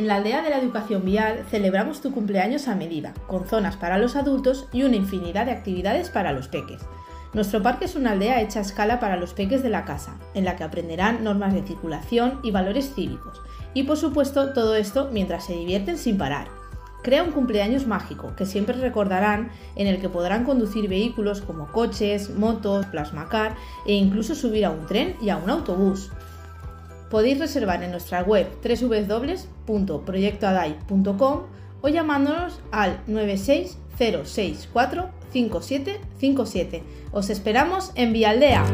En la aldea de la educación vial celebramos tu cumpleaños a medida, con zonas para los adultos y una infinidad de actividades para los peques. Nuestro parque es una aldea hecha a escala para los peques de la casa, en la que aprenderán normas de circulación y valores cívicos. Y por supuesto todo esto mientras se divierten sin parar. Crea un cumpleaños mágico que siempre recordarán en el que podrán conducir vehículos como coches, motos, plasmacar e incluso subir a un tren y a un autobús. Podéis reservar en nuestra web www.proyectoadai.com o llamándonos al 960645757. Os esperamos en Vialdea.